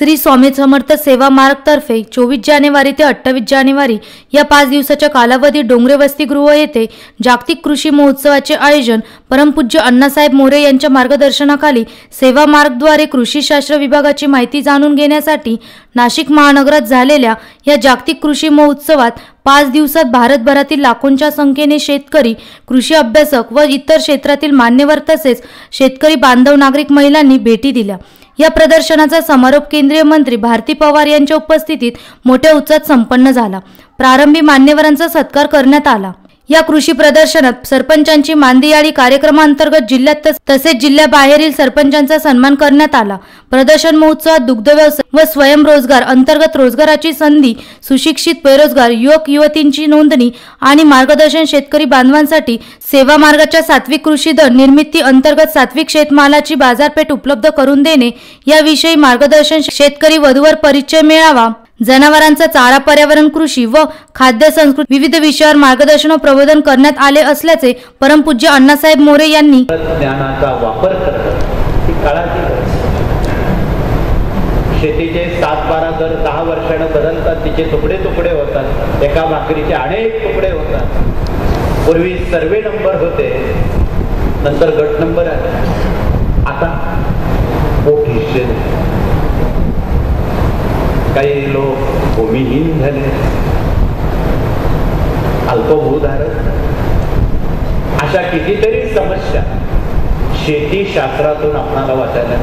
श्री स्वामी समर्थ सेवा मार्गतर्फे चोवीस जानेवारी ते अठ्ठावीस जानेवारी या पाच दिवसाच्या कालावधीत डोंगरे वसतिगृह येथे जागतिक कृषी महोत्सवाचे आयोजन परमपूज्य अण्णासाहेब मोरे यांच्या मार्गदर्शनाखाली सेवा मार्गद्वारे कृषीशास्त्र विभागाची माहिती जाणून घेण्यासाठी नाशिक महानगरात झालेल्या या जागतिक कृषी महोत्सवात पाच दिवसात भारतभरातील लाखोंच्या संख्येने शेतकरी कृषी अभ्यासक व इतर क्षेत्रातील मान्यवर तसेच शेतकरी बांधव नागरिक महिलांनी भेटी दिल्या. या प्रदर्शनाचा समारोप केंद्रीय मंत्री भारती पवार यांच्या उपस्थितीत मोठ्या उत्साहात संपन्न झाला. प्रारंभी मान्यवरांचा सत्कार करण्यात आला. या कृषी प्रदर्शनात सरपंचांची मांदियाळी कार्यक्रमांतर्गत जिल्ह्यात तसेच जिल्ह्याबाहेरील सरपंचांचा सन्मान करण्यात आला. प्रदर्शन महोत्सवात दुग्ध व्यवसाय व स्वयंरोजगार अंतर्गत रोजगाराची संधी सुशिक्षित बेरोजगार युवक युवतींची नोंदणी आणि मार्गदर्शन शेतकरी बांधवांसाठी सेवा मार्गाच्या सात्विक कृषी दर निर्मिती अंतर्गत सात्विक शेतमालाची बाजारपेठ उपलब्ध करून देणे याविषयी मार्गदर्शन शेतकरी वधूवर परिचय मिळावा. जनावरांचा चारा पर्यावरण कृषी व खाद्य संस्कृती विविध विषयावर मार्गदर्शन व प्रबोधन करण्यात आले असल्याचे परमपूज्य अण्णासाहेब मोरे यांनी ज्ञानाचा वापर करणं शेतीचे सात बारा दर दहा वर्षानं बदलतात तिचे तुकडे तुकडे होतात. एका भाकरीचे अनेक तुकडे होतात. पूर्वी सर्वे नंबर होते नंतर गट नंबर आले. आता पोट हिस्से काही लोक भूमिहीन झाले. अल्पभूधारक. अशा कितीतरी समस्या शेती शास्त्रातून आपणाला वाचायला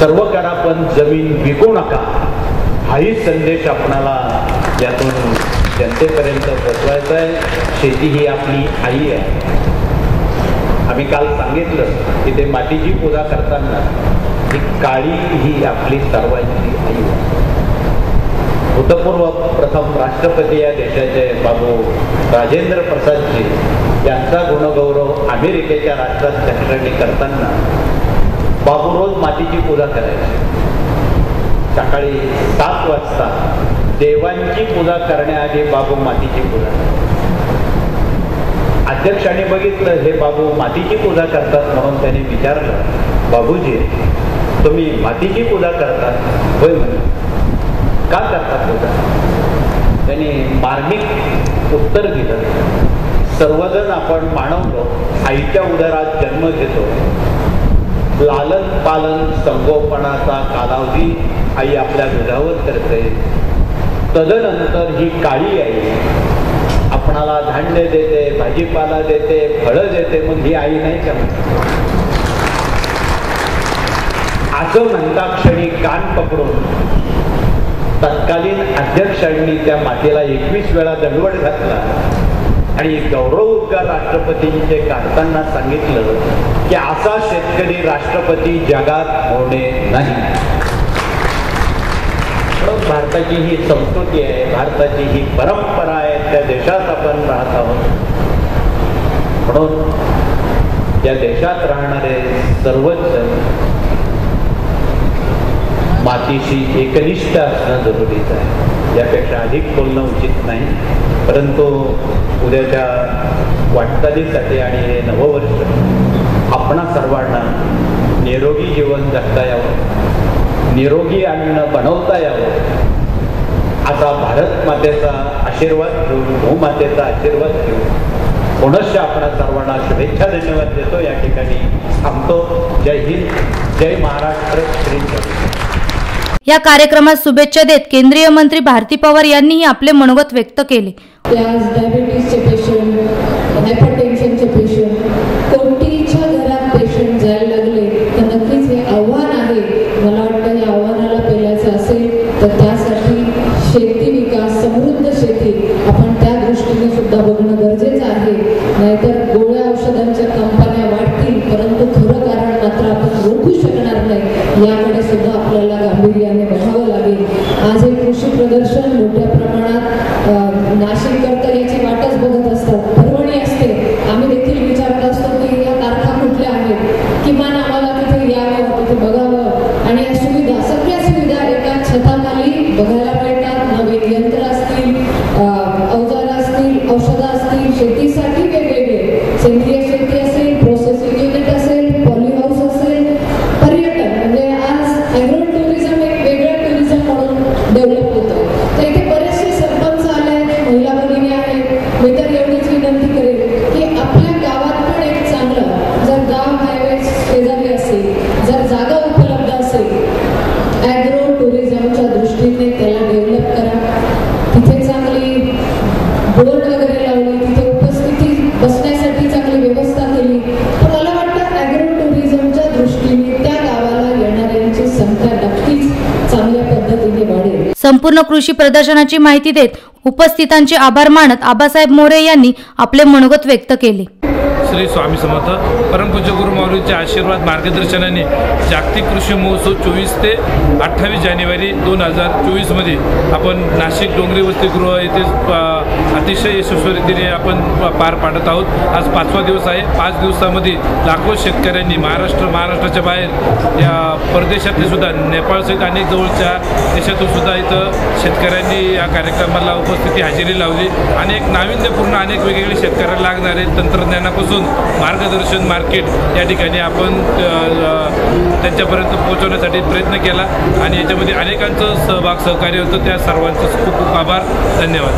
सर्व करा पण जमीन विकू नका. हाही संदेश आपणाला यातून जनतेपर्यंत पोचवायचा आहे. शेती ही आपली आई आहे. आम्ही काल सांगितलं की ते मातीची पूजा करताना ही काळी ही आपली सर्वांची आई भूतपूर्व प्रथम राष्ट्रपती या देशाचे बाबू राजेंद्र प्रसादजी यांचा गुणगौरव अमेरिकेच्या राष्ट्रात चक्रणी करताना बाबू रोज मातीची पूजा करायचे. सकाळी सात वाजता देवांची पूजा करण्याआधी बाबू मातीची पूजा अध्यक्षाने बघितलं हे बाबू मातीची पूजा करतात? म्हणून त्यांनी विचारलं बाबूजी तुम्ही मातीची पूजा करतात? होय म्हणे. का करतात पूजा? त्याने मार्मिक उत्तर दिलं सर्वजण आपण मानव आईच्या उदरात जन्म घेतो. लालन पालन संगोपनाचा कालावधी आई आपल्या दुधावर करते. तदनंतर ही काळी आई आपणाला धान्य देते भाजीपाला देते फळं देते मग ही आई नाही का असं म्हणता क्षणी कान पकडून तत्कालीन अध्यक्षांनी त्या मातेला एकवीस वेळा दंडवट घातला आणि गौरव उद्गार राष्ट्रपतींचे काढताना सांगितलं की असा शेतकरी राष्ट्रपती जगात होणे नाही. भारताची ही संस्कृती आहे भारताची ही परंपरा आहे त्या देशात आपण राहत आहोत. म्हणून या देशात राहणारे सर्वच मातीशी एकनिष्ठ असणं जरुरीचं आहे. यापेक्षा अधिक बोलणं उचित नाही. परंतु उद्याच्या वाटचालीसाठी आणि हे नववर्ष आपणा सर्वांना निरोगी जीवन जगता यावं. निरोगी अन्न बनवता यावं. असा भारत मातेचा आशीर्वाद घेऊन भूमातेचा आशीर्वाद घेऊन पुनश्च आपण सर्वांना शुभेच्छा धन्यवाद देतो. या ठिकाणी थांबतो. जय हिंद. जय महाराष्ट्र. श्री या कार्यक्रमात शुभेच्छा देत केंद्रीय मंत्री भारती पवार यांनीही आपले मनोगत व्यक्त केले. आज हे कृषी प्रदर्शन मोठ्या संपूर्ण कृषी प्रदर्शनाची माहिती देत उपस्थितांचे आभार मानत आबासाहेब मोरे यांनी आपले मनोगत व्यक्त केले. श्री स्वामी समर्थ. परमपूज्य गुरु माऊलींच्या आशीर्वाद मार्गदर्शनाने जागतिक कृषी महोत्सव चोवीस ते अठ्ठावीस जानेवारी दोन हजार चोवीसमध्ये आपण नाशिक डोंगरी वसतिगृह येथे अतिशय यशस्वी रीतीने आपण पार पाडत आहोत. आज पाचवा दिवस आहे. पाच दिवसामध्ये लाखो शेतकऱ्यांनी महाराष्ट्र महाराष्ट्राच्या बाहेर या परदेशातले सुद्धा नेपाळसहित अनेक जवळच्या देशातून सुद्धा इथं शेतकऱ्यांनी या कार्यक्रमाला उपस्थिती हजेरी लावली. आणि एक नाविन्यपूर्ण अनेक वेगवेगळे शेतकऱ्यांना लागणारे तंत्रज्ञानापासून मार्गदर्शन मार्केट या ठिकाणी आपण त्यांच्यापर्यंत पोहोचवण्यासाठी प्रयत्न केला आणि याच्यामध्ये अनेकांचं सहभाग सहकार्य होतं. त्या सर्वांचं खूप खूप आभार. धन्यवाद.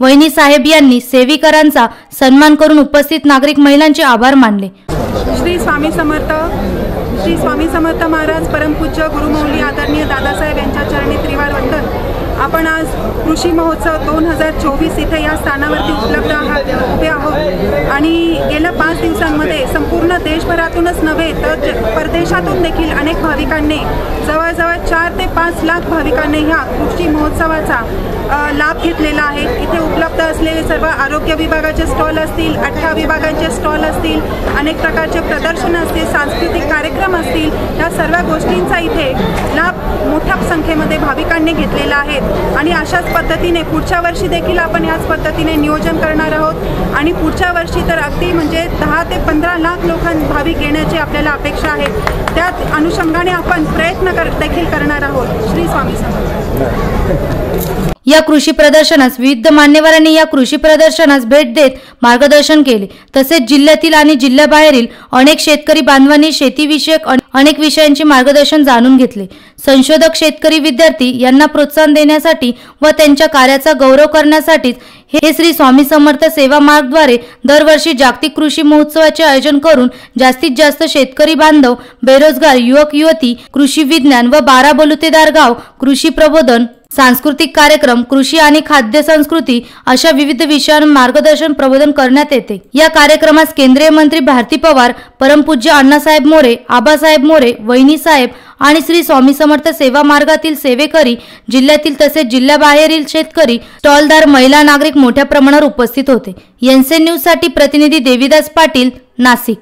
वहिनी साहेब यांनी सेविकरांचा सन्मान करून उपस्थित नागरिक महिलांचे आभार मानले. श्री स्वामी समर्थ श्री स्वामी समर्थ महाराज परमपूज्य गुरुमौली आदरणीय दादासाहेब यांच्या चरणी त्रिवार वंदन. आपण आज कृषी महोत्सव दोन हजार चोवीस इथे या स्थानावरती उपलब्ध आहोत. आणि गेल्या पाच दिवसांमध्ये संपूर्ण देशभरातूनच नव्हे तर परदेशातून देखील अनेक भाविकांनी जवळजवळ चार ते पाच लाख भाविकांनी ह्या कृषी महोत्सवाचा लाभ घेतलेला आहे. इथे उपलब्ध असलेले सर्व आरोग्य विभागाचे स्टॉल असतील अठरा विभागांचे स्टॉल असतील अनेक प्रकारचे प्रदर्शन असतील सांस्कृतिक कार्यक्रम असतील या सर्व गोष्टींचा इथे लाभ मोठ्या संख्येमध्ये भाविकांनी घेतलेला आहे. आणि अशाच पद्धतीने पुढच्या वर्षी देखील आपण याच पद्धतीने नियोजन करणार आहोत. आणि पुढच्या वर्षी तर अगदी म्हणजे दहा ते पंधरा लाख लोकां भाविक येण्याची आपल्याला अपेक्षा आहे. त्यात अनुषंगाने आपण प्रयत्न कर देखील करणार आहोत. श्री स्वामी समर्थ. या कृषी प्रदर्शनास विविध मान्यवरांनी या कृषी प्रदर्शनास भेट देत मार्गदर्शन केले. तसेच जिल्ह्यातील आणि जिल्ह्याबाहेरील अनेक शेतकरी बांधवांनी शेतीविषयक अनेक विषयांचे मार्गदर्शन जाणून घेतले. संशोधक शेतकरी विद्यार्थी यांना प्रोत्साहन देण्यासाठी व त्यांच्या कार्याचा गौरव करण्यासाठीच हे श्री स्वामी समर्थ सेवा मार्गद्वारे दरवर्षी जागतिक कृषी महोत्सवाचे आयोजन करून जास्तीत जास्त शेतकरी बांधव बेरोजगार युवक युवती कृषी विज्ञान व बारा बलुतेदार गाव कृषी प्रबोधन सांस्कृतिक कार्यक्रम कृषी आणि खाद्य संस्कृती अशा विविध विषयांवर मार्गदर्शन प्रबोधन करण्यात येते. या कार्यक्रमास केंद्रीय मंत्री भारती पवार परमपूज्य अण्णासाहेब मोरे आबासाहेब मोरे वहिनी साहेब आणि श्री स्वामी समर्थ सेवा मार्गातील सेवेकरी जिल्ह्यातील तसेच जिल्ह्याबाहेरील शेतकरी स्टॉलदार महिला नागरिक मोठ्या प्रमाणावर उपस्थित होते. एनसे न्यूजसाठी प्रतिनिधी देविदास पाटील नाशिक.